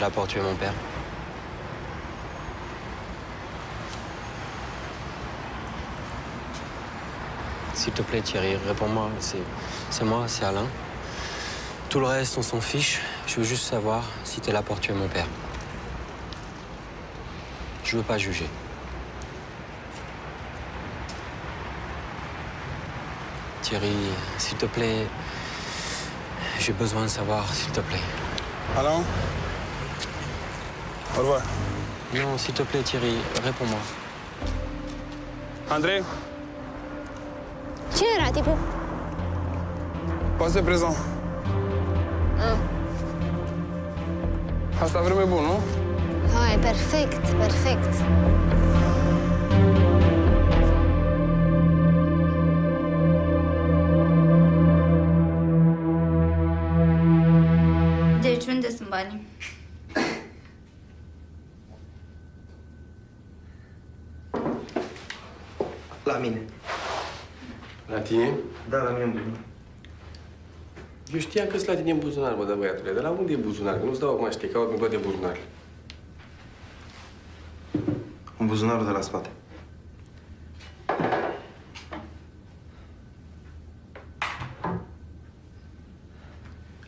là pour tuer mon père S'il te plaît, Thierry, réponds-moi. C'est moi, c'est Alain. Tout le reste, on s'en fiche. Je veux juste savoir si t'es là pour tuer mon père. Je veux pas juger. Thierry, s'il te plaît, j'ai besoin de savoir, s'il te plaît. Alain? Au revoir. Non, s'il te plaît, Thierry, réponds-moi. Andrei, Ce era tipul? passé présent. Ah, Asta vreme bun, nu? hai, perfect, perfect. Eu știam că sunt la tine în buzunar, bă, da, băiatule. Dar la unde e buzunar? Că nu-ți dau acum să te caut în toate buzunarele. În buzunarul de la spate.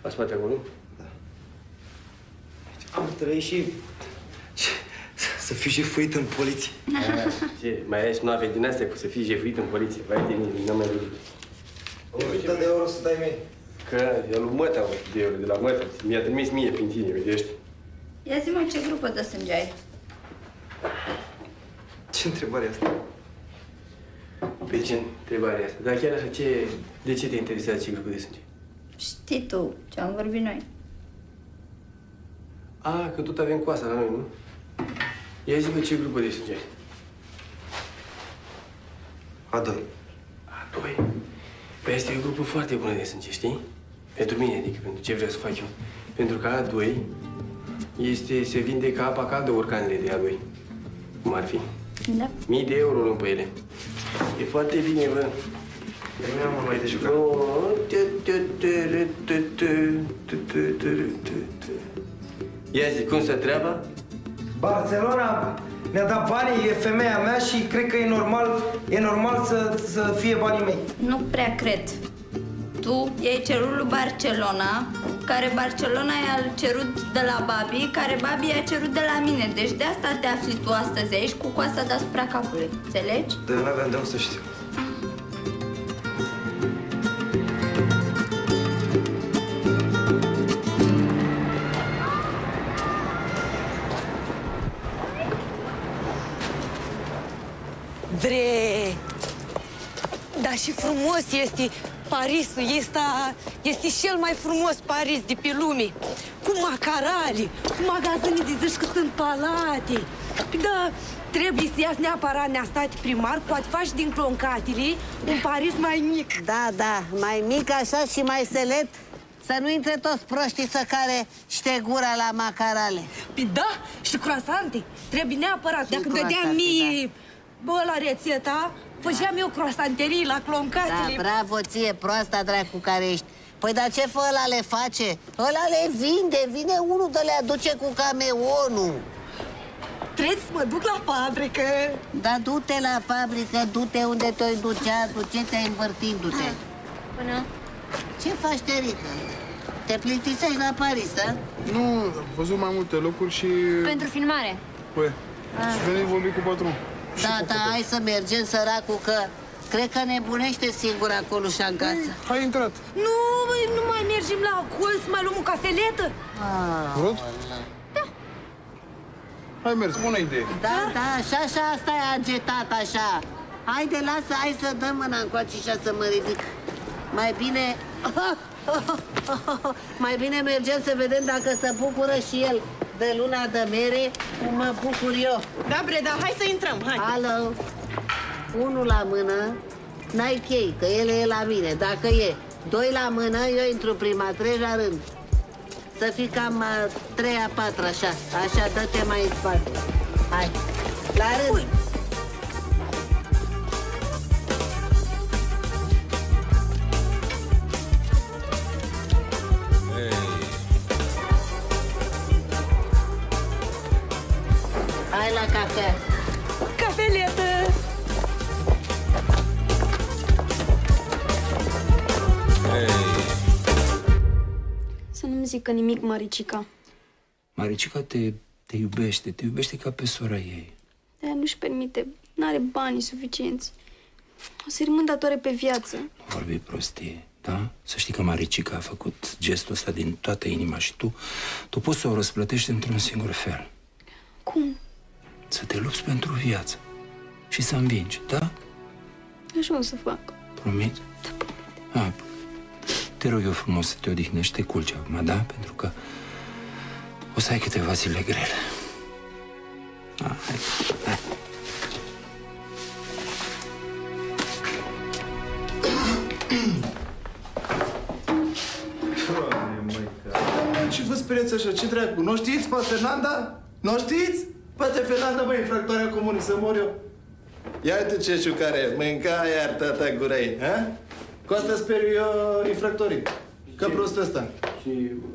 La spate acolo? Am trăit și... și- Să fiu jefuit în poliție. Ce, mai ai și noave din astea cu să fii jefuit în poliție. Vai de mine, n-am mai văzut. 100 de euro să dai mie. Că i-a lui măta 100 de euro de la măta. Mi-a trimis mie prin tine, vedești? Ia zi-mă ce grupă de sânge ai. Ce întrebare e asta? Pe ce întrebarea asta? Dar chiar așa, ce, de ce te interesează ce grupă de sânge? Știi tu ce am vorbit noi. A, că tot avem coasa la noi, nu? Ia zi ce grupă de sânge ai? A doi. A, doi. Păi asta e o grupă foarte bună de sânge, știi? Pentru mine, adică pentru ce vreau să fac eu. Pentru că A2 este, se vinde ca apa caldă organele de A2. Cum ar fi. Da? Mii de euro luăm pe ele. E foarte bine, bă. Terminăm mă mai de jucat. Ia zi, cum stă treaba? Barcelona mi-a dat banii, e femeia mea și cred că e normal, e normal să, să fie banii mei. Nu prea cred. Tu i-ai cerut lui Barcelona, care Barcelona i-a cerut de la Babi, care Babi i-a cerut de la mine. Deci de asta te afli tu astăzi aici cu coasta deasupra capului. Înțelegi? Dar eu n-aveam de unde să știu. Dre! Dar și frumos este Parisul. Este, este cel mai frumos Paris de pe lume. Cu macarale, cu magazine de zici că sunt palate. Păi Da, trebuie să iați neapărat neastate primar, poate faci din cloncatele un Paris mai mic. Da, da, mai mic așa și mai selet Să nu intre toți proștii să care ște gura la macarale Păi da, și croasante. Trebuie neapărat. Și Dacă îmi dădeam croasante, mie bă, la rețeta, făceam eu croasanterii la Da, cloncatele. bravo ție, proasta dracu care ești Păi dar ce fă ăla le face? Ăla le vinde, vine unul de le aduce cu camionul Trebuie să mă duc la fabrică. Da, du-te la fabrică, du-te unde te-o ducea, tu ce te-ai învârtit, du-te Până... Ce faci, Terică? Te plictisești la Paris, da? Nu, am văzut mai multe locuri și... Pentru filmare. Păi, și venim vorbi cu patron. Da, da, hai să mergem, săracul, că cred că nebunește singur acolo și în casă Hai intrat. Nu, băi, nu mai mergem la colț, mai luăm o cafeletă? Vrut? Hai mers, bună idee. Da, da, așa, așa, asta e agitat, așa Haide, lasă, hai să dăm mâna încoace și să mă ridic Mai bine... Mai bine mergem să vedem dacă se bucură și el de luna de mere, cum mă bucur eu. Da, bre, da, hai să intrăm, hai. Alo, unul la mână, n-ai chei, că el e la mine. Dacă e doi la mână, eu intru prima, trei la rând. Să fii cam a treia, patru, așa. Așa, dă-te mai în spate. Hai, la rând cafea. Cafeletă! Să nu-mi zică nimic, Maricica. Maricica te, te iubește, te iubește ca pe sora ei. De nu-și permite, n-are banii suficienți. O să-i rămân datoare pe viață. Nu vorbi prostie, da? Să știi că Maricica a făcut gestul ăsta din toată inima și tu, tu poți să o răsplătești într-un singur fel. Cum? Să te lupți pentru viață și să învingi, da? Așa o să fac. Promit? Da, A, te rog eu frumos să te odihnești, te culci acum, da? Pentru că o să ai câteva zile grele. A, hai, hai. Ce vă speriați așa? Ce dracu? Nu știți pe Fernanda? Nu știți? Poate Fernanda, mă, infractoarea comunii, să mor eu. Ia uite ce ciucare, mânca iar tata gurei, ha? Cu asta sper eu infractorii. Că prost ăsta. Și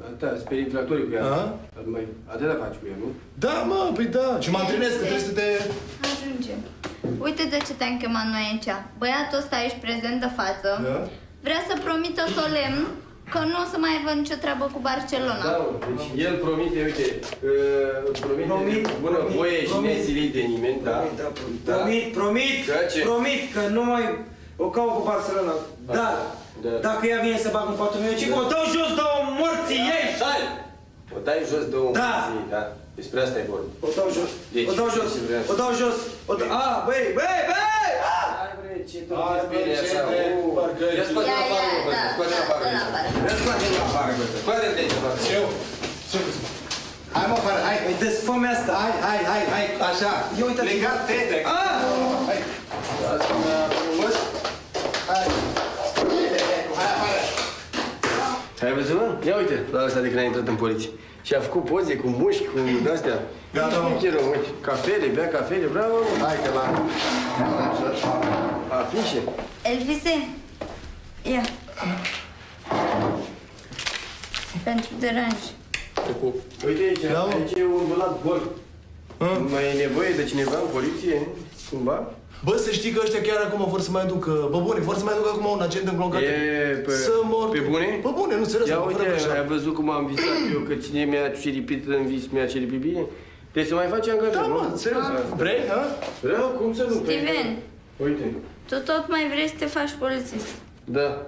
atâta, speri infractorii cu ea. A? Mai, atâta faci cu ea, nu? Da, mă, păi da. Și mă antrenez că trebuie să te... Ajungem. Uite de ce te-am chemat noi aici. Băiatul ăsta aici prezent de față Da? vrea să promită solemn că nu o să mai aibă nicio treabă cu Barcelona. Da, mă, deci el promite, uite, uh, promite Promit, bună promit, voie și promit. nesilit de nimeni, da? Da, promit, promit, Că ce? promit că nu mai o caut cu Barcelona. Da, Da. dacă ea vine să bag în patul meu, ci o dau jos, dau morții ei! Hai! O dai jos de un Da. zi, da? Despre asta e vorba. O dau jos, Deci, o dau jos, ce vrea? o dau jos, o dau... A, băi, băi, băi! Ce așa? de- U, parcă- Ia scoate Ia, la afară, ia, bă, da, scoate la da, afară. dă la afară. Ia scoate la afară, bă, scoate-l de aici, afară. Ce eu? Ce Hai, mă, afară, hai. Îi desfome asta. Hai, hai, hai, hai, așa. Ia uite-te. Legat, te, te. A! Hai. Lasă-mă frumos. Hai. Hai, afară. Ai văzut, mă? Ia uite la ăsta de când a intrat în poliție. Și a făcut poze cu mușchi, cu de-astea. Gata, mă. Ce rău, uite. Cafele, bea cafele, bravo, mă. Hai că la... Afișe. Elvise, ia. Pentru deranj. Uite aici, Ia, mă. aici e un dulap gol. Nu mai e nevoie de cineva în poliție, cumva? Bă, să știi că ăștia chiar acum vor să mai aducă... Bă, bune, vor să mai aducă acum un agent în gloncat. E pe, Să mor. pe bune? Pe bune, nu, serios. Ia mă, uite, fără așa. ai văzut cum am visat eu că cine mi-a ciripit în vis mi-a ciripit bine? Deci să mai faci angajat, Da, nu? mă, serios. Vrei, ha? Vreau, cum să nu? Păi, Steven, Uite, tu tot mai vrei să te faci polițist. da.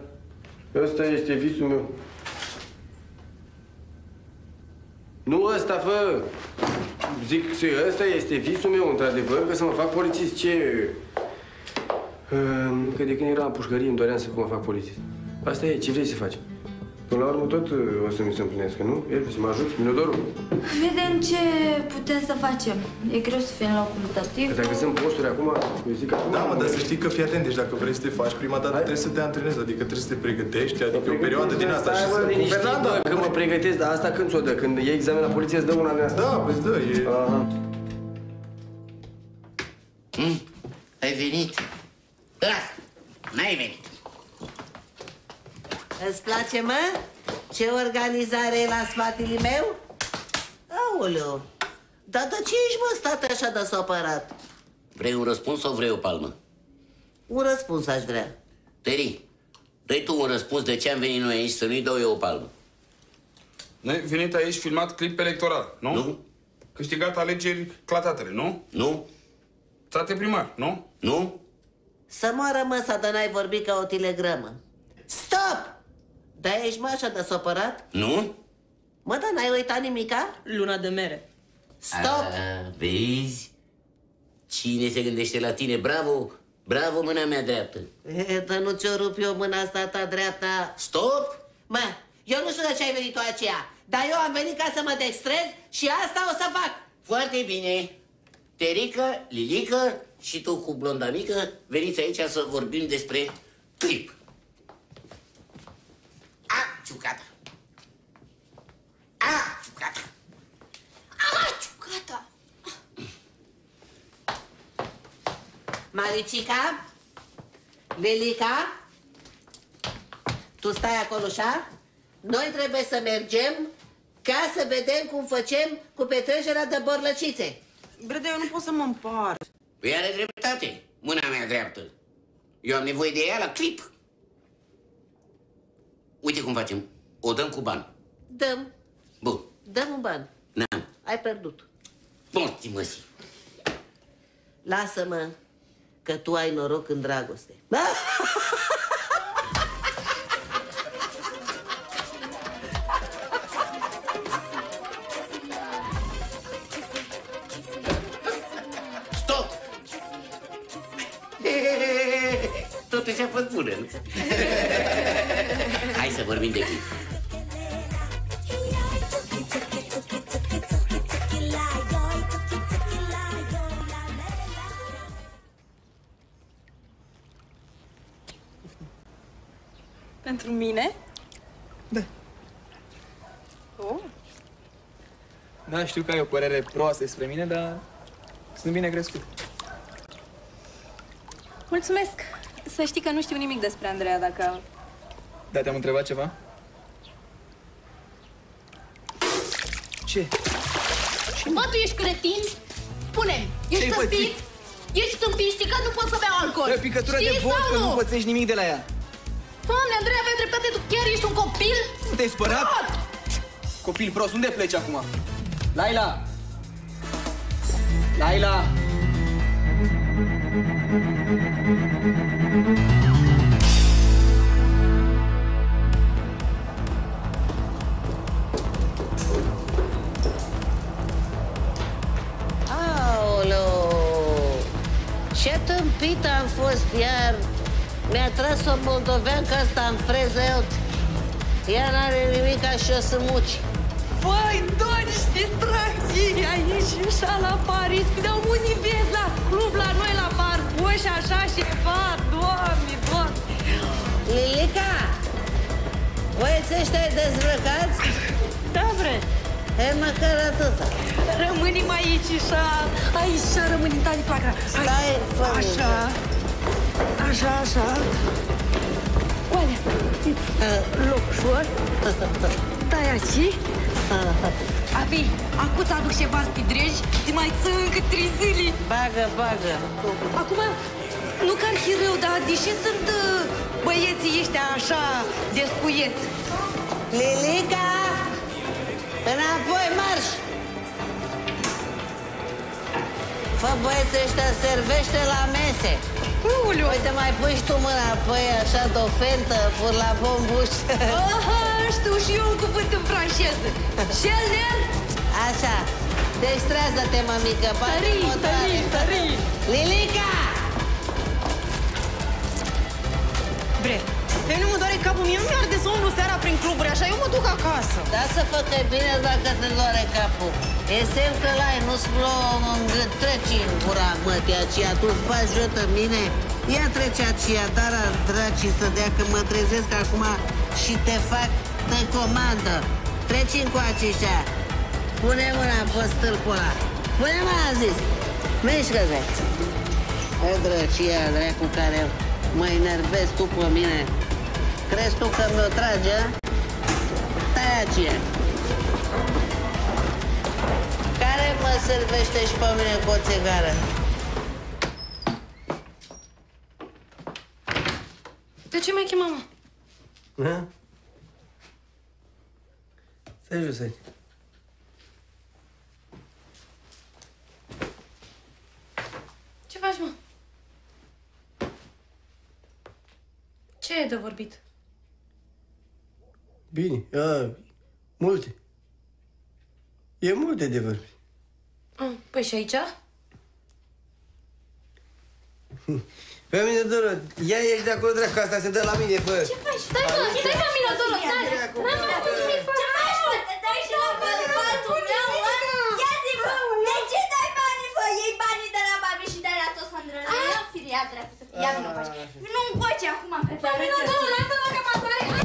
Ăsta este visul meu. Nu ăsta, fă! Zic, ăsta este visul meu, într-adevăr, că să mă fac polițist. Ce... Ehm, Că de când eram în pușcărie îmi doream să mă fac polițist. Asta e, ce vrei să faci? Până la urmă tot uh, o să mi se împlinească, nu? El, să mă ajuți, Minodorul. Vedem ce putem să facem. E greu să fim la locul tău. Că dacă sunt posturi acum, eu zic acum... Da, mă, dar să știi că fii atent, deci dacă vrei să te faci prima dată, trebuie să te antrenezi, adică trebuie să te pregătești, adică o perioadă din asta și să... Cu Fernanda, că mă pregătesc, dar asta când ți-o dă? Când iei examen la poliție, îți dă una din asta? Da, păi îți dă, e... Aha. Ai venit? Da, n-ai venit. Îți place, mă? Ce organizare e la spatele meu? Aoleu, dar de ce ești, mă, stat așa de supărat? Vrei un răspuns sau vrei o palmă? Un răspuns aș vrea. Teri, dă tu un răspuns de ce am venit noi aici să nu-i dau eu o palmă. Noi venit aici filmat clip electoral, nu? Nu? Câștigat alegeri clatatele, nu? Nu? State primar, nu? Nu? Să moară măsa de n-ai vorbit ca o telegramă. Stop! Da, ești mă așa de supărat? Nu? Mă, dar n-ai uitat nimica? Luna de mere. Stop! A, vezi? Cine se gândește la tine? Bravo! Bravo, mâna mea dreaptă! E, dar nu ți-o rup eu mâna asta ta dreapta. Stop! Mă, eu nu știu de ce ai venit tu aceea, dar eu am venit ca să mă dextrez și asta o să fac. Foarte bine! Terică, Lilică și tu cu blonda mică veniți aici să vorbim despre clip. A, ciucata! A, ciucata! Ah, ciucata! Maricica? Lelica? Tu stai acolo, așa? Noi trebuie să mergem ca să vedem cum facem cu petrecerea de borlăcițe. Bre, dar eu nu pot să mă împart. Păi are dreptate, mâna mea dreaptă. Eu am nevoie de ea la clip. Uite cum facem. O dăm cu bani. Dăm, Bun. dăm un ban. N-am. Ai pierdut. Bun, măsi. Lasă-mă că tu ai noroc în dragoste. Stop! Totuși a fost bună, nu? Hai să vorbim de clip. Pentru mine? Da. Oh. Da, știu că ai o părere proastă despre mine, dar sunt bine crescut. Mulțumesc. Să știi că nu știu nimic despre Andreea, dacă... Da, te-am întrebat ceva? Ce? Bă, tu ești cretin? Spune-mi, ești Ce-ai tâmpit? pățit? Ești tâmpit, știi că nu poți să beau alcool. E o picătură Știi de sau vodcă, nu? nu pățești nimic de la ea. Doamne, Andrei, aveai dreptate, tu chiar ești un copil? Nu te-ai spărat? Copil prost, unde pleci acum? Laila! Laila! Aoleu! Ce tâmpit am fost iar! Mi-a tras o moldoveancă asta în freză, eu. Ea n-are nimic și o să muci. Băi, doci, distracții aici și așa la Paris. Dau un nivel la club, la noi, la bar, și așa și va, doamne, doamne. Lilica! Băieții ăștia dezbrăcați? Da, bre. E măcar atâta. Rămânem aici și aici și rămânem tare flacra. Stai, fă Așa, așa, așa. Oale, loc ușor. Stai aici. Abi, acum ți aduc ceva spidreji, te mai țin încă trei zile. Bagă, bagă. Acum, nu că ar fi rău, dar deși sunt uh, băieții ăștia așa despuieți. Lilica! Înapoi, marș! Fă băieții ăștia, servește la mese. Uliu. Uite, mai pui și tu mâna apoi așa de o fentă, pur la bombuș. Aha, știu și eu un cuvânt în franceză. Șelner? Așa. Deci trează-te, mămică, bate Tării, motoare. tării, tării. Lilica! Bre, pe mine mă doare capul, mie nu mi-arde somnul seara prin cluburi, așa eu mă duc acasă. Da să fă că e bine dacă te doare capul. E semn că l-ai, nu-ți plouă în gât, treci în gura mătii aceea, tu-ți bagi jotă în mine. Ia trece aceea, dar dracii să dea că mă trezesc acum și te fac de comandă. Treci în coace așa. Pune mâna pe stâlpul ăla. Pune mâna, a zis. Mișcă-te. E drăcia, dracu, care mă enervezi tu pe mine. Crezi tu că mi-o trage, a? Aceea. Care mă servește și pe mine cu o țigară? De ce mi-ai chemat, mă? Da? Stai jos aici. Ce faci, mă? Ce e de vorbit? Bine, a, multe. E multe de vorbit. Ah, păi și aici? Pe mine, Doro, ia ești de acolo, dracu, asta se dă la mine, fă. Ce faci? Stai, mă, stai, mă, Milo, Dolo, stai! N-am mine cu ce faci? Ce faci, mă? Te dai și la banii altul meu, mă? Ia zi, mă, de ce dai banii, fă? Iei banii de la babi și dai la toți Andrele. Ia, firia, dracu, să fie. Ia, vină, faci. Vină un coce acum, că te arăt Milo, Dolo, lasă-mă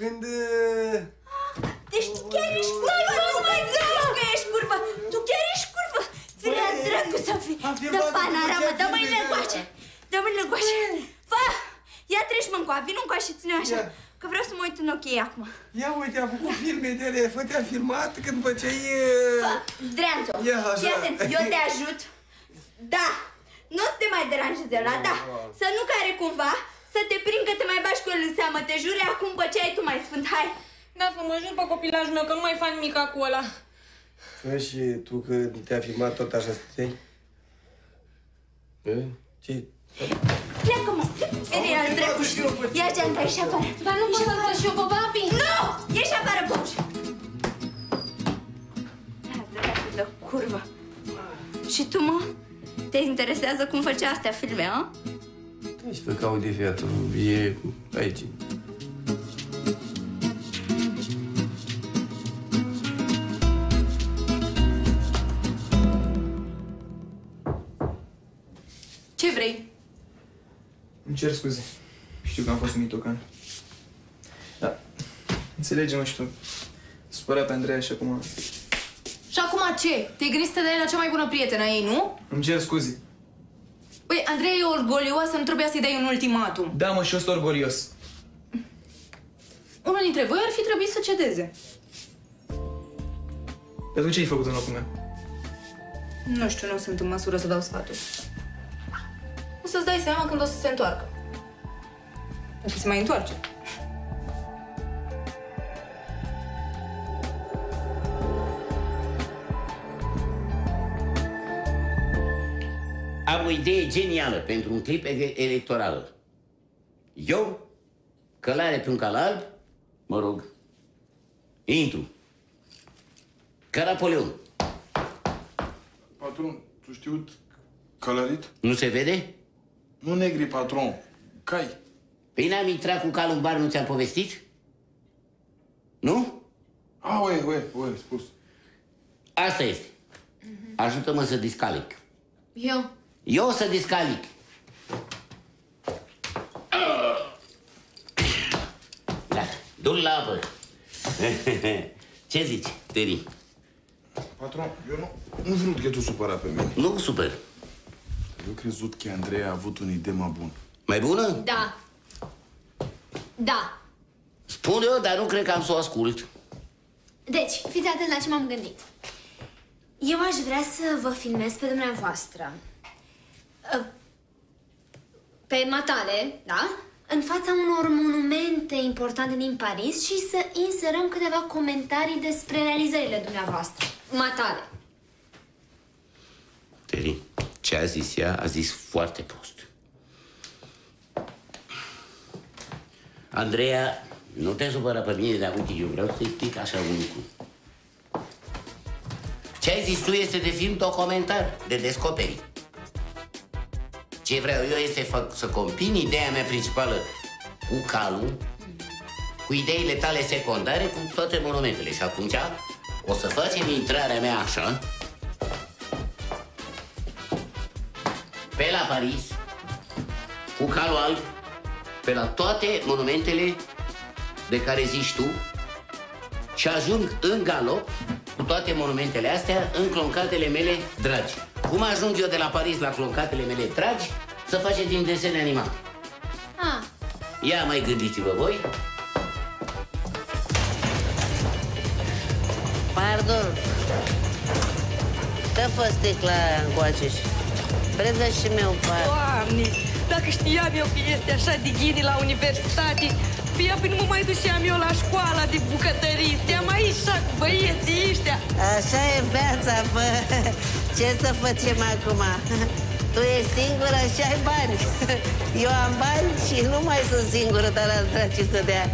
Când... Uh... Deci tu chiar ești curvă, nu mai zic că ești curvă. Tu chiar ești curvă. Vrea dracu să fii. Dă panaramă, dă mâinile încoace. Dă mâinile încoace. Fă! Ia treci mă încoa, vin încoa și ține așa. Că vreau să mă uit în ochii ei acum. Ia uite, a făcut filme de ele, fă te-a filmat când făceai... Dreanțo, Ia, așa. fii atent, eu te ajut. Da, nu o să te mai deranjeze ăla, da. Să nu care cumva să te prind că te mai bași cu el în seamă. Te jur, acum pe ce ai tu mai sfânt, hai. Da, fă, mă jur pe copilajul meu că nu mai fac nimic cu ăla. Fă și tu că te-a filmat tot așa stăteai? Bă? Ce? Pleacă, mă. Vede al dracu și Ia geanta, ieși afară. Dar nu pot să fac și eu pe papi. Nu! Ieși afară, Boș! Ia dracu de curvă. Și tu, mă? Te interesează cum făcea astea filme, a? Deci pe caut de viață, e aici. Ce vrei? Îmi cer scuze. Știu că am fost mitocan. Da. Înțelege-mă și tu. Supărat pe Andreea și acum... Și acum ce? Te-ai gândit să te dai la cea mai bună prietenă a ei, nu? Îmi cer scuze. Păi, Andrei e orgolioasă, nu trebuia să-i dai un ultimatum. Da, mă, și eu sunt orgolios. Unul dintre voi ar fi trebuit să cedeze. Dar tu ce ai făcut în locul meu? Nu știu, nu sunt în măsură să dau sfaturi. O să-ți dai seama când o să se întoarcă. Dacă se mai întoarce. Am o idee genială pentru un clip e- electoral. Eu, călare pe un cal alb, mă rog, intru. Ca Napoleon. Patron, tu știut călărit? Nu se vede? Nu negri, patron. Cai. Păi n-am intrat cu calul în bar, nu ți-am povestit? Nu? Ah, ue, ue, ue, spus. Asta este. Ajută-mă să discalic. Eu. Eu o să discalic. Da, du-l la apă. Ce zici, Teri? Patron, eu nu, nu vrut că tu supăra pe mine. Nu super. Eu crezut că Andrei a avut un idee mai bun. Mai bună? Da. Da. Spun eu, dar nu cred că am să o ascult. Deci, fiți atent la ce m-am gândit. Eu aș vrea să vă filmez pe dumneavoastră. Uh, Pe matale, da? În fața unor monumente importante din Paris și să inserăm câteva comentarii despre realizările dumneavoastră. Matale. Teri, ce a zis ea, a zis foarte prost. Andreea, nu te supăra pe mine, dar uite, eu vreau să-i explic așa un lucru. Ce ai zis tu este de film documentar, de descoperi. Ce vreau eu este fac, să combin ideea mea principală cu calul, cu ideile tale secundare, cu toate monumentele. Și atunci o să facem intrarea mea așa, pe la Paris, cu calul alb, pe la toate monumentele de care zici tu și ajung în galop cu toate monumentele astea în cloncatele mele dragi. Cum ajung eu de la Paris la cloncatele mele dragi, să facem din desene animate. Ah, Ia mai gândiți-vă voi. Pardon. Că fă sticla aia încoace și... Predă și meu par. Doamne, dacă știam eu că este așa de ghini la universitate, pe ea păi nu mă mai duceam eu la școala de bucătării. Steam aici așa cu băieții ăștia. Așa e viața, bă. Ce să facem acum? Tu ești singură și ai bani. Eu am bani și nu mai sunt singură, dar la draci să dea.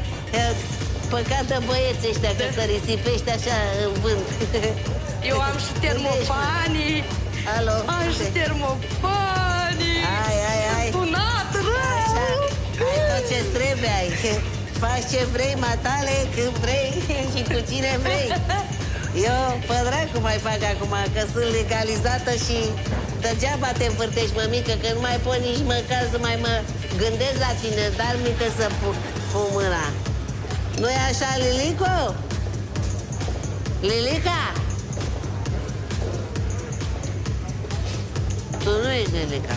Păcat de băieții ăștia că se risipește așa în vânt. Eu am și termofanii. Alo? Am și termofanii. Ai, ai, ai. Sunat rău. Așa, ai tot ce trebuie, ai. Faci ce vrei, matale, când vrei și cu cine vrei. Eu, pe dracu mai fac acum, că sunt legalizată și degeaba te învârtești, mămică, că nu mai pot nici măcar să mai mă gândesc la tine, dar minte să pun, pun mâna. Nu-i așa, Lilico? Lilica? Tu nu ești Lilica.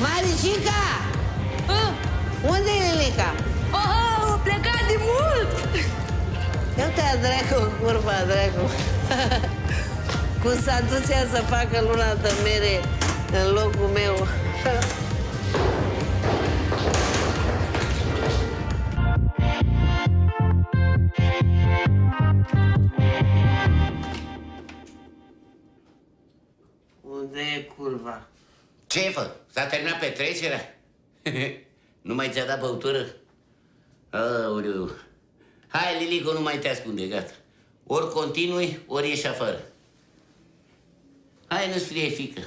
Maricica! Ah, Unde e Lilica? oh, a plecat de mult! Eu te dracu, curva, dracu. Cum s-a dus ea să facă luna de mere în locul meu. Unde e curva? Ce fă? S-a terminat petrecerea? nu mai ți-a dat băutură? Aoleu. Hai, Lilico, nu mai te ascunde, gata. Ori continui, ori ieși afară. Hai, nu-ți fie fică.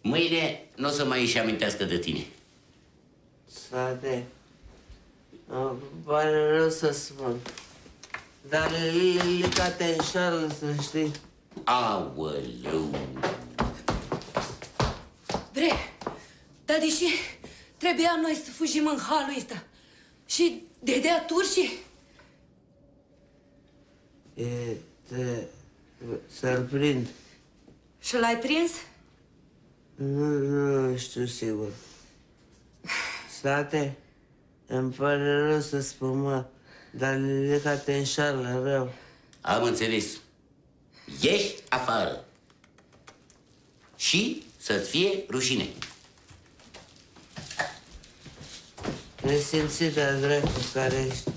Mâine nu o să mai ieși amintească de tine. Sade, îmi pare rău să spun. Dar Lilica te înșală, să știi. Aoleu. Bre, dar deși trebuia noi să fugim în halul ăsta și de dea turșii, E, te surprind. și l-ai prins? Nu, nu știu sigur. State, îmi pare rău să spun, mă, dar Lilica te înșală rău. Am înțeles. Ieși afară. Și să-ți fie rușine. Nesimțită dracu care ești.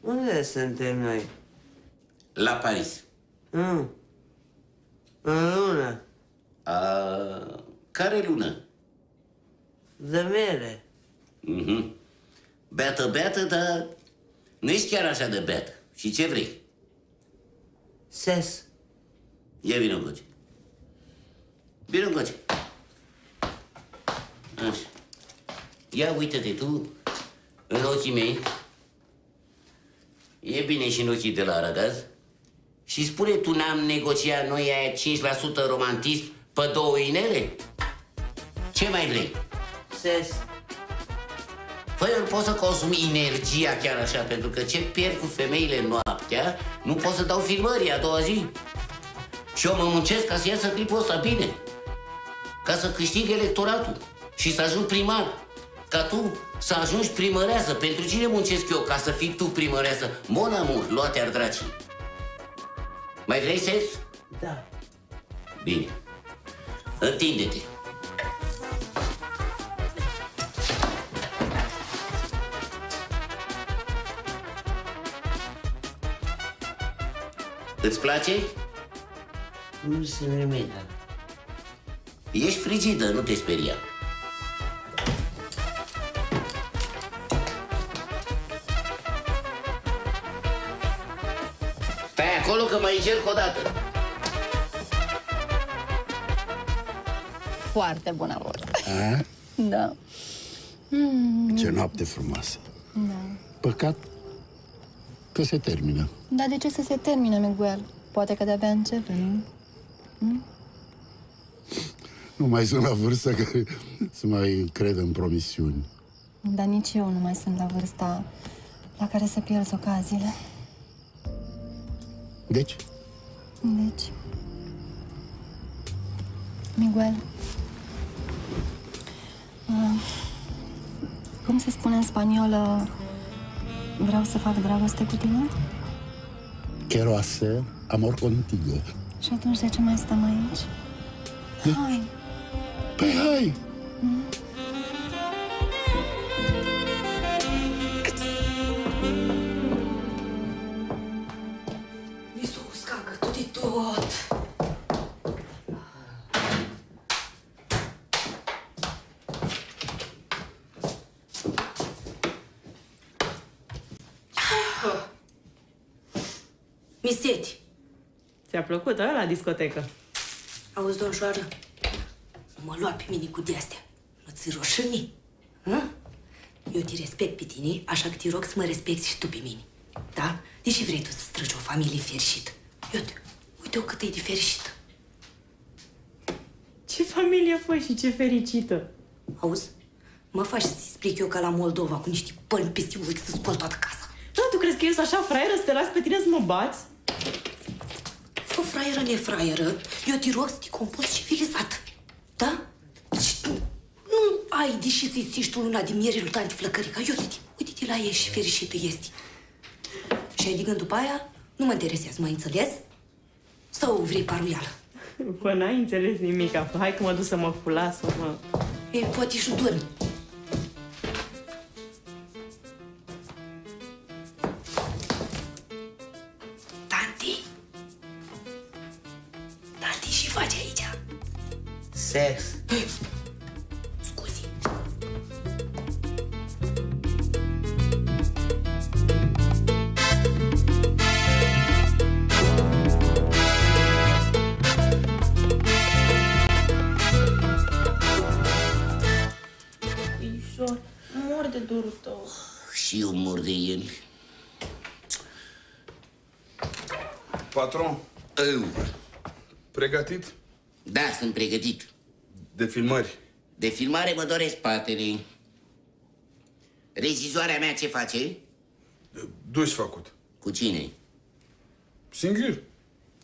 Unde suntem noi? La Paris. Mm. În lună. A, care lună? De mere. Mhm. Beată, beată, dar nu ești chiar așa de beată. Și ce vrei? Ses. Ia vină încoace. Vină încoace. Așa. Ia uite-te tu în ochii mei. E bine și în ochii de la Aragaz. Și spune tu n-am negociat noi aia 5% romantism pe două inele? Ce mai vrei? Ses. Păi eu nu pot să consum energia chiar așa, pentru că ce pierd cu femeile noaptea, nu pot să dau filmării a doua zi. Și eu mă muncesc ca să iasă clipul ăsta bine. Ca să câștig electoratul și să ajung primar. Ca tu să ajungi primăreasă. Pentru cine muncesc eu? Ca să fii tu primăreasă. Mon amour, luate ar dracii. Mai vrei sex? Da. Bine. Întinde-te. Îți place? Nu se nimic. Ești frigidă, nu te speria. Stai acolo că mai încerc o dată. Foarte bună vorbă. A? Da. Mm, Ce noapte frumoasă. Da. Păcat că se termină. Dar de ce să se termine, Miguel? Poate că de-abia începe, nu? Mm? Nu mai sunt la vârstă că să mai cred în promisiuni. Dar nici eu nu mai sunt la vârsta la care să pierzi ocaziile. Deci? Deci... Miguel... Uh, cum se spune în spaniolă vreau să fac dragoste cu tine? Quiero hacer amor contigo. Și atunci de ce mai stăm aici? Hai! Păi hai! Mi s-o uscat gâtul de tot. Miseti, Ți-a plăcut, a, la discotecă? auzi, domnșoară, mă lua pe mine cu de-astea. Nu ți rușini? Hă? Eu te respect pe tine, așa că te rog să mă respecti și tu pe mine. Da? De ce vrei tu să strângi o familie fericită? Uite, uite-o cât e de fericită. Ce familie a fost și ce fericită. Auzi? Mă faci să-ți explic eu ca la Moldova cu niște pălmi peste urechi să spăl toată casa. Da, tu crezi că eu sunt așa fraieră să te las pe tine să mă bați? Fă fraieră, nefraieră, eu te rog să te comporți civilizat. Da? Și tu nu ai de ce să-i ții tu luna de miere lui tanti Flăcărica. Uite-te, uite-te la ei și fericită este. Și ai de gând după aia, nu mă interesează, mai înțeles? Sau vrei paruială? Bă, n-ai înțeles nimic. Hai că mă duc să mă culas, mă. E, poate și dormi. Mor de dorul tău. Și eu mor de el. Patron. Eu. Pregătit? Da, sunt pregătit. De filmări. De filmare mă doare spatele. Regizoarea mea ce face? Duș făcut. Cu cine? Singur.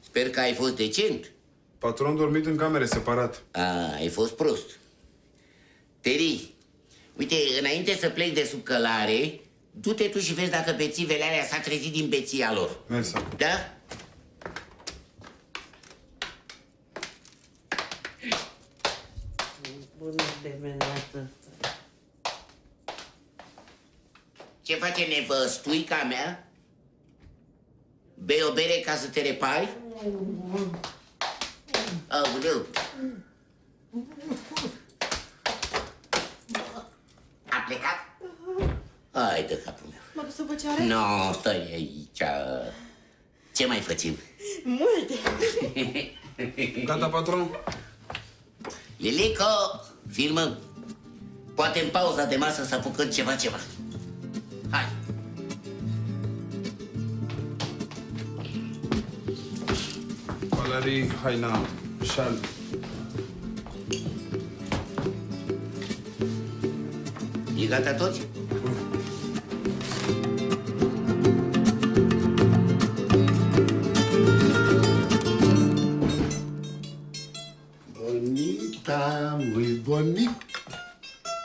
Sper că ai fost decent. Patron dormit în camere separat. A, ai fost prost. Teri, uite, înainte să plec de sub călare, du-te tu și vezi dacă bețivele alea s-a trezit din beția lor. Mersi. Da? Bună dimineața. Ce face nevăstuica mea? Bei o bere ca să te repari? Aoleu! A plecat? Hai de capul meu. Mă duc să vă ce are? Nu, no, stai aici. Ce mai facem? Multe. Gata, patron? Lilico, filmăm. Poate în pauza de masă să apucăm ceva-ceva. Hai. Pălării, haina, șal. E gata toți? Bonita, muy bonita.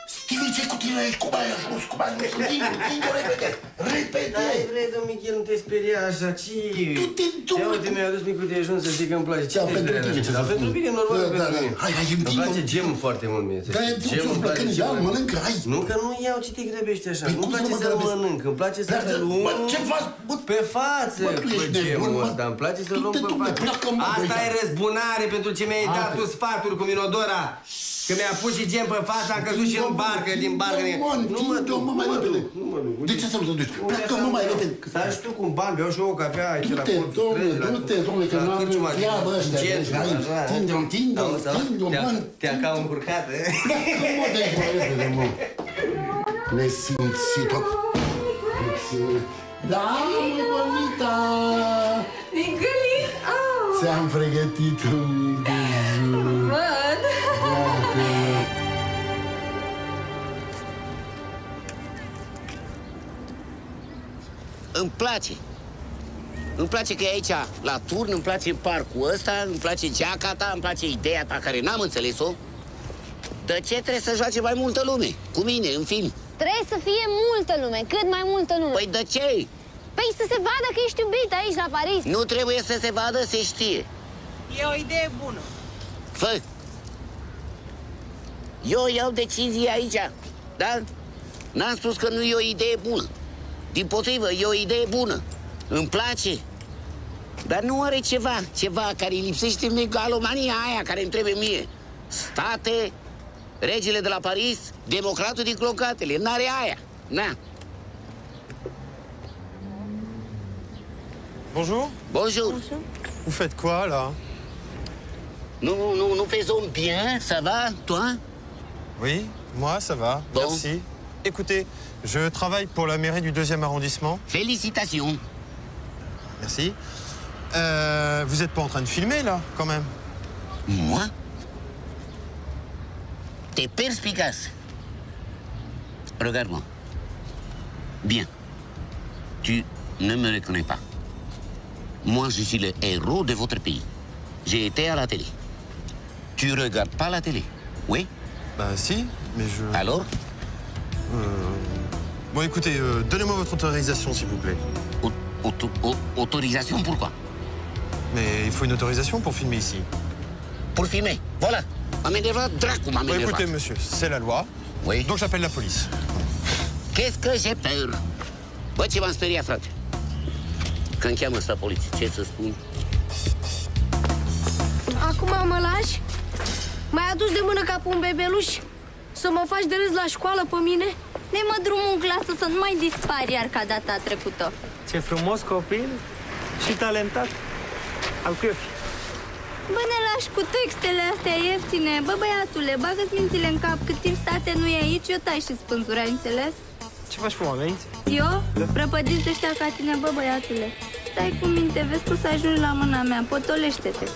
Stevie, ce cu tine aici? Cum ai ajuns? Cum ai ajuns? Tingu, tingu, repede! Repede! Dai, bre, domn Michel, nu te speria așa, ce... Du-te, Ia uite, mi-a adus micul de ajun să zic că îmi place. Ce Da, te pentru speria tine așa? ce Dar să pentru spun. mine, normal, Da, pentru da, da. mine. Hai, hai, Îmi împinge-o. place gemul foarte mult mie. să Da, știi. du-ți-o, Gemul îmi place plăcând, cel ia, mai- mănâncă, hai. Nu, că nu iau ce te grăbești așa. Păi Nu-mi cum să place mă să grăbesc? mănânc, îmi place să Dar, te luăm bă, ce faci? pe față Bă, tu cu ești nebun, gemul mă. ăsta. Îmi place să luăm Du-te, pe du-te, față. pleacă-mă, băi, Asta ia. e răzbunare pentru ce mi-ai dat Haide. tu sfaturi cu Minodora. Că mi-a pus și gem pe față, am căzut și în barcă, din barcă. Nu mă duc, mă mai nu mă repede. duc, nu mă duc. De ce să nu te duci? Pleacă, mă mai repede. Stai și tu cu un ban, beau și eu o cafea aici la Du-te, colțul domnule, străzii, la- du-te, domnule, că la nu am cârciuma din treabă ăștia, centru, deci, hai, așa, tinde-o, tinde-o, Auzi, auzi, tinde-o, te-a- mă. Te-a cam încurcat, eh? Pleacă, mă, de aici mai repede, mă. Nesimțit-o. Da, muy bonita. Nicăli? Oh, Ți-am pregătit un Îmi place. Îmi place că e aici la turn, îmi place parcul ăsta, îmi place geaca ta, îmi place ideea ta care n-am înțeles-o. De ce trebuie să joace mai multă lume? Cu mine, în film. Trebuie să fie multă lume, cât mai multă lume. Păi de ce? Păi să se vadă că ești iubit aici la Paris. Nu trebuie să se vadă, se știe. E o idee bună. Fă! Eu iau decizii aici, da? N-am spus că nu e o idee bună. Din potrivă, e o idee bună. Îmi place. Dar nu are ceva, ceva care îi lipsește megalomania aia care îmi trebuie mie. State, regele de la Paris, democratul din clocatele, n-are aia. Na. Bonjour. Bonjour. Vous faites quoi là Nous, nous, nous faisons bien, ça va, toi Oui, moi ça va, merci. Écoutez, je travaille pour la mairie du deuxième arrondissement. Félicitations. Merci. Euh, vous n'êtes pas en train de filmer là, quand même? Moi? T'es perspicace. Regarde-moi. Bien. Tu ne me reconnais pas. Moi, je suis le héros de votre pays. J'ai été à la télé. Tu regardes pas la télé, oui? Bah si, mais je... Alors? Euh, Bon écoutez, euh, donnez-moi votre autorisation s'il vous plaît. autorisation pourquoi Mais il faut une autorisation pour filmer ici. Pour filmer, voilà. M'amenez-va, dracu, Bon, écoutez monsieur, c'est la loi. Oui. Donc j'appelle la police. Qu'est-ce que j'ai peur? Bă, ce v-am speriat, frate? Când cheamă ăsta poliție, ce să spun? Acum mă lași? Mai aduci de mână ca pe un bebeluș? Să mă faci de râs la școală pe mine? Ne mă drumul în clasă să nu mai dispari iar ca data trecută. Ce frumos copil și talentat. Al cui o fi? Bă, ne lași cu textele astea ieftine. Bă, băiatule, bagă-ți mințile în cap. Cât timp state nu e aici, eu tai și spânzura, ai înțeles? Ce faci cu oamenii? Eu? Prăpădiți de ăștia ca tine, bă, băiatule. Stai cu minte, vezi că o să ajungi la mâna mea. Potolește-te.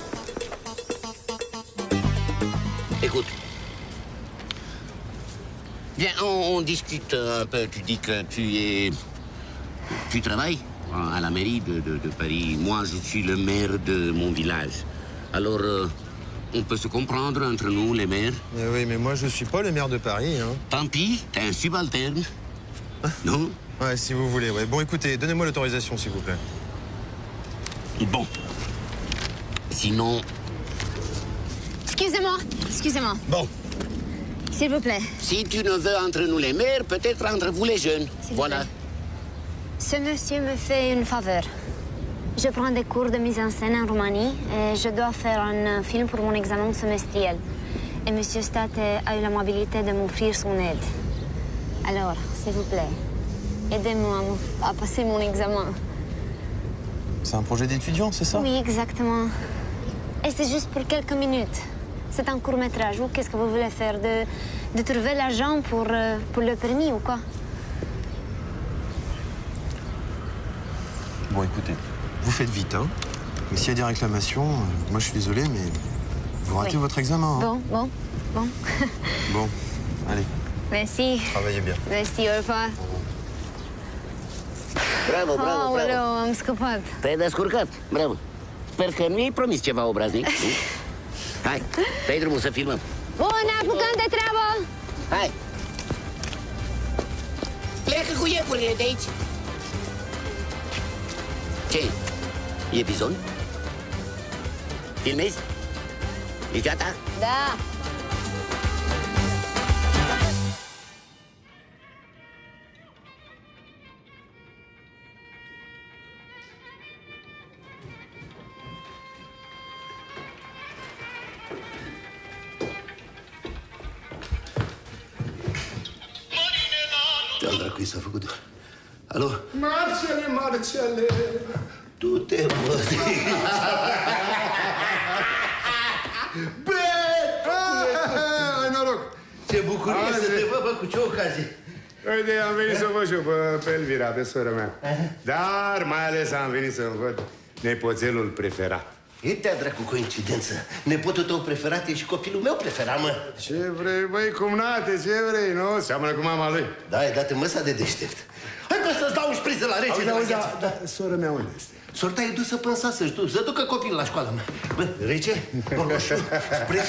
Écoute. Viens, on, on discute un peu. Tu dis que tu es. Tu travailles à la mairie de, de- de Paris. Moi, je suis le maire de mon village. Alors, euh, on peut se comprendre entre nous, les maires. Mais oui, mais moi je suis pas le maire de Paris. Hein. Tant pis, t'es un subalterne. Non? Ouais, si vous voulez. Ouais. Bon écoutez, donnez-moi l'autorisation s'il vous plaît. Bon. Sinon, Excusez-moi, excusez-moi. Bon. S'il vous plaît. si tu ne veux entre nous les maires, peut-être entre vous les jeunes. Voilà. Ce monsieur me fait une faveur. Je prends des cours de mise en scène en Roumanie et je dois faire un film pour mon examen semestriel. Et monsieur State a eu l'amabilité de m'offrir son aide. Alors, s'il vous plaît, aidez-moi à passer mon examen. C'est un projet d'étudiant, c'est ça? Oui, exactement. Et c'est juste pour quelques minutes. C'est un court métrage. Ou qu'est-ce que vous voulez faire de, de trouver l'argent pour, euh, pour le permis ou quoi? Bon écoutez, vous faites vite, hein. Mais s'il y a des réclamations, euh, moi je suis désolé, mais vous ratez Oui. votre examen. hein. Bon, bon, bon. Bon, allez, Merci. travaillez bien. Merci, au revoir. Bravo, bravo, Aoleu, bravo. am scăpat. Te-ai descurcat. Bravo. Sper că nu i promis ceva obraznic. nu? Hai, pe drumul să filmăm. Bun, ne apucăm de treabă! Hai. Pleacă cu iepurile de aici. ce E bizon? Filmezi? Ești gata? Da. Elvira, pe sora mea. Dar mai ales am venit să-mi văd nepoțelul preferat. E te dracu coincidență. Nepotul tău preferat e și copilul meu preferat, mă. Ce vrei, băi, cumnate, ce vrei, nu? Seamănă cu mama lui. Da, e dată măsa de deștept. Hai bă să-ți dau un șpriț de la rece Auzi, de la auzi, gheață. da, da, sora mea unde este? Sorta e dusă până sa să-și du- să ducă copilul la școală, mă. Bă, rece? Mormoșul, șpriț.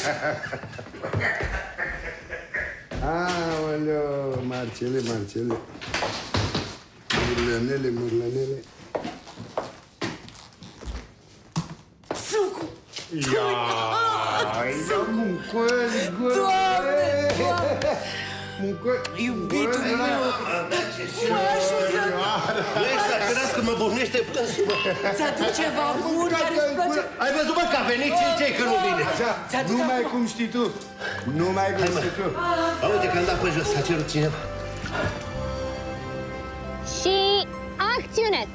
Aoleo, Marcele, Marcele. Murlănele, murlănele. Ia, ia muncări, gură! Doamne, Muncări! Iubitul meu! Mă ajută! Nu exagerați că mă bufnește plânsul, mă. Ți-aduc ceva bun care îți place? Ai văzut, mă, că a venit ce ce că nu vine? Așa, numai cum știi tu. Numai cum știi tu. Aude că am dat pe jos, a cerut cineva. Și acțiune!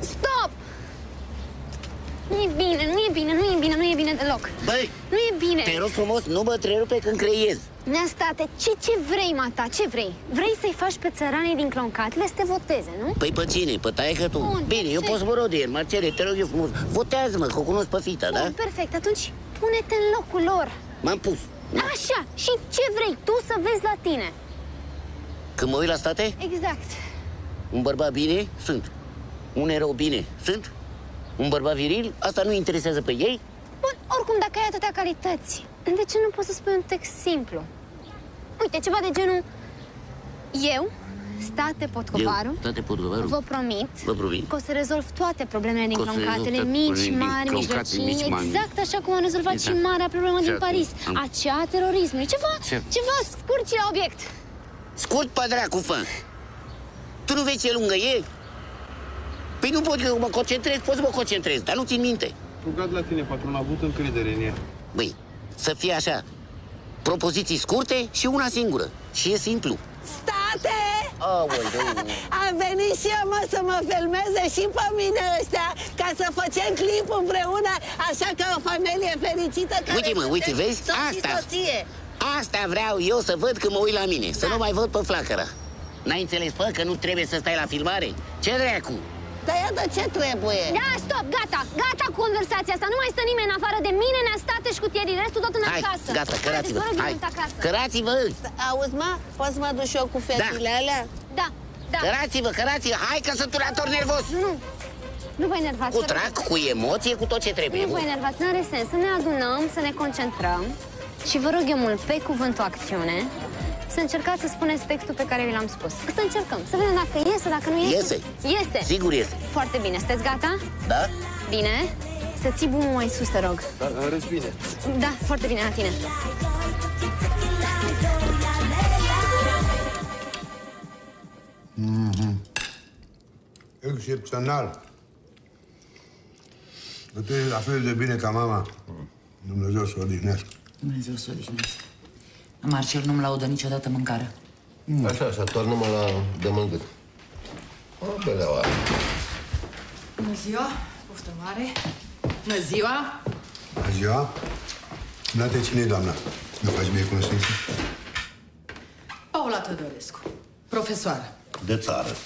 Stop! Nu-i bine, nu-i bine, nu e bine, nu e bine deloc. Băi, Nu e bine. te rog frumos, nu mă întrerupe când creiez. Neastate, ce, ce vrei, mata, ce vrei? Vrei să-i faci pe țăranii din cloncatele să te voteze, nu? Păi pe cine? Pe taică tu? Bun, Bine, eu ce- pot să mă rog de el, Marcele, te rog eu frumos. Votează-mă, că o cunosc pe fita, da? Bun, perfect, atunci pune-te în locul lor. M-am pus. Așa, și ce vrei tu să vezi la tine? Când mă uit la state, Exact. un bărbat bine, sunt. Un erou bine, sunt. Un bărbat viril, asta nu interesează pe ei? Bun, oricum, dacă ai atâtea calități, de ce nu poți să spui un text simplu? Uite, ceva de genul... Eu, state Potcovaru, Eu, state Potcovaru. vă promit Vă promit. că o să rezolv toate problemele din Că o să rezolv cloncatele, toate mici, problemele din mari, cloncate, mijlocii, mici, mari. exact așa cum am rezolvat și Exact. marea problemă din Exact. Paris, Am- acea a terorismului. Ceva, Ce? ceva scurt și la obiect. Scurt pe dracu, fă. Tu nu vezi ce lungă e? Păi nu pot eu mă concentrez, pot să mă concentrez, dar nu țin minte. Rugat la tine, patron, a avut încredere în ea. Băi, să fie așa. Propoziții scurte și una singură. Și e simplu. State! Aoleu. Am venit și eu, mă, să mă filmeze și pe mine ăștia Ca să facem clip împreună Așa ca o familie fericită care Uite, mă, uite, sunteți vezi? soț și Asta. soție. Asta vreau eu să văd când mă uit la mine. Să nu mai văd pe flacăra. N-ai înțeles, fă, că nu trebuie să stai la filmare? Ce dracu? Dar iată ce trebuie Da, stop, gata, gata cu conversația asta. Nu mai stă nimeni în afară de mine, Neastate și cu Thierry, restul tot în Hai, acasă. gata, cărați-vă, Haideți, vă rog, hai. mult acasă. Cărați-vă! Auzi, mă, poți să mă duc și eu cu fetile alea? Da, da. Cărați-vă, cărați-vă! Hai că sunt un actor nervos! Nu, nu vă enervați. Cu vă rog. trac, cu emoție, cu tot ce trebuie. Nu vă enervați, nu are sens. Să ne adunăm, să ne concentrăm și vă rog eu mult, pe cuvântul acțiune, să încercați să spuneți textul pe care vi l-am spus. Să încercăm, să vedem dacă iese, dacă nu iese. Iese. Iese. Sigur iese. Foarte bine. Sunteți gata? Da? Bine. Să ții bumul mai sus, te rog. Râs bine. Da, foarte bine la tine. Mhm. Excepțional. Că tu ești la fel de bine ca mama. Dumnezeu să o odihnească. Dumnezeu să o odihnească. Marcel nu-mi laudă niciodată mâncarea. Așa, așa, toarnă-mă la de mângât. O, beleaua. Bună ziua, poftă mare. Bună ziua. Bună ziua. Nate, cine e doamna? Nu faci mie cunoștință? Paula Teodorescu, profesoară. De țară.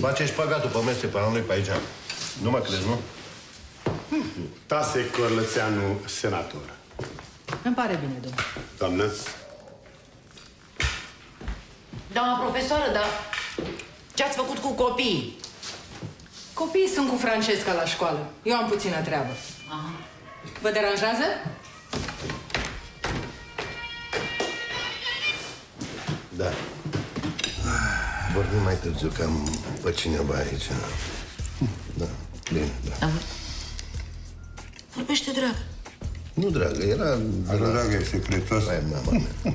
Face șpagatul pe mese pe la noi pe aici. Nu mă crezi, nu? Tase Corlățeanu, senator. Îmi pare bine, domnule. Doamnă, Doamna profesoară, dar ce ați făcut cu copiii? Copiii sunt cu Francesca la școală. Eu am puțină treabă. Vă deranjează? Da. Vorbim mai târziu, că am pe cineva aici. Da, bine, da. Vorbește, drag. Nu, dragă, era... Alo, dragă, e secretos. Hai, mama mea.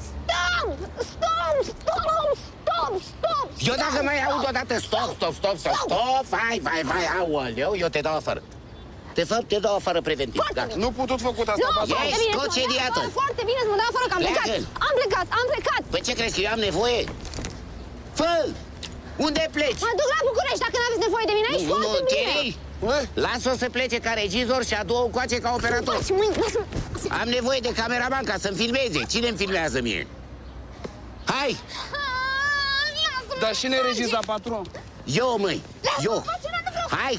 Stop! Stop! Stop! Stop! Stop! Eu dacă mai aud odată stop, stop, stop, stop, stop, vai, vai, vai, aoleu, eu te dau afară. De fapt, te dau afară preventiv. Gata. Nu putut făcut asta, Nu, patron. foarte Ești bine, să mă dau concediată. afară, Foarte bine să mă dau afară, că am plecat. Pleacă. Am plecat, am plecat. Păi ce crezi că eu am nevoie? Fă! Unde pleci? Mă duc la București dacă nu aveți nevoie de mine. Ești Nu, nu, foarte bine. Thierry, Lasă-o să plece ca regizor și adu-o încoace ca operator. Faci mâini, lasă-mă. Am nevoie de cameraman ca să-mi filmeze. Cine îmi filmează mie? Hai! Dar și ne regiza, patron? Eu, măi, eu. Hai,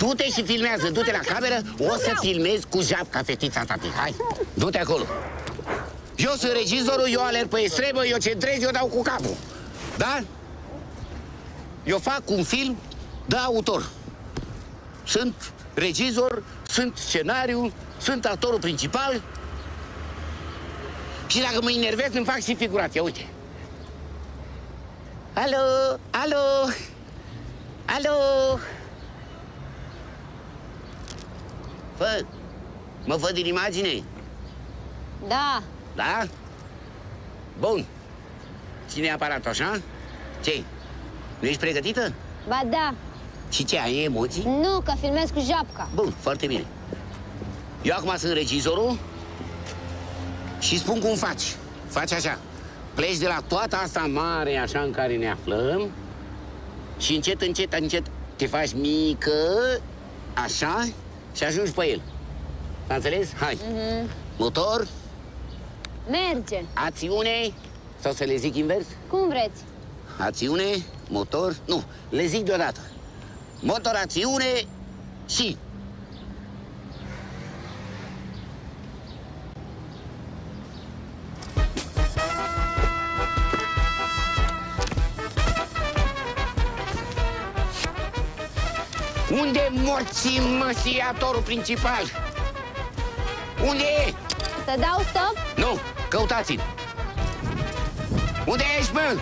du-te și filmează, du-te la cameră, o să filmezi cu japca fetița tati. Hai, du-te acolo. Eu sunt regizorul, eu alerg pe extremă, eu centrez, eu dau cu capul. Da? Eu fac un film de autor. Sunt regizor, sunt scenariu, sunt actorul principal și dacă mă enervez îmi fac și figurația, uite. Alo, alo, alo. Fă, mă văd din imagine? Da. Da? Bun. Ține aparatul, așa? Ce? Nu ești pregătită? Ba da. Și ce, ai emoții? Nu, că filmez cu japca. Bun, foarte bine. Eu acum sunt regizorul și spun cum faci. Faci așa. Pleci de la toată asta mare, așa, în care ne aflăm și încet, încet, încet te faci mică, așa, și ajungi pe el. S-a înțeles? Hai. Mhm. Motor, Merge. acțiune, sau să le zic invers? Cum vreți? Acțiune, motor, nu, le zic deodată. Motor, acțiune și... Unde morții măsiatorul principal? Unde e? Să dau stop? Nu, căutați-l. Unde ești, mă?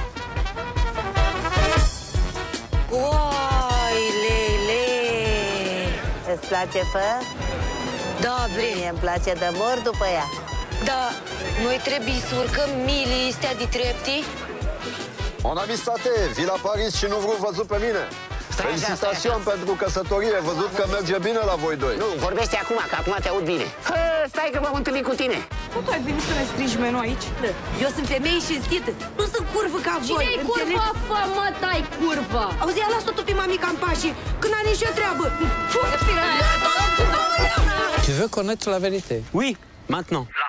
Oi, lele! Îți place fă? Da, bre. Mie îmi place de mor după ea. Da, noi trebuie să urcăm milii astea de trepte? On a mis state, vii la Paris și nu vreau văzut pe mine. Felicitațiuni pentru căsătorie, văzut că merge bine la voi doi. Nu, vorbește acum, că acum te aud bine. Hă, stai că m-am întâlnit cu tine. Cum tu ai venit să ne strigi menul aici? Eu sunt femeie cinstită, nu sunt curvă ca voi, Cine-i curvă, fă, mă, tai curvă? Auzi, ia las-o tu pe mamica în pașii, când are nicio treabă. Fă, Tu veux connaître la vérité Oui, maintenant. La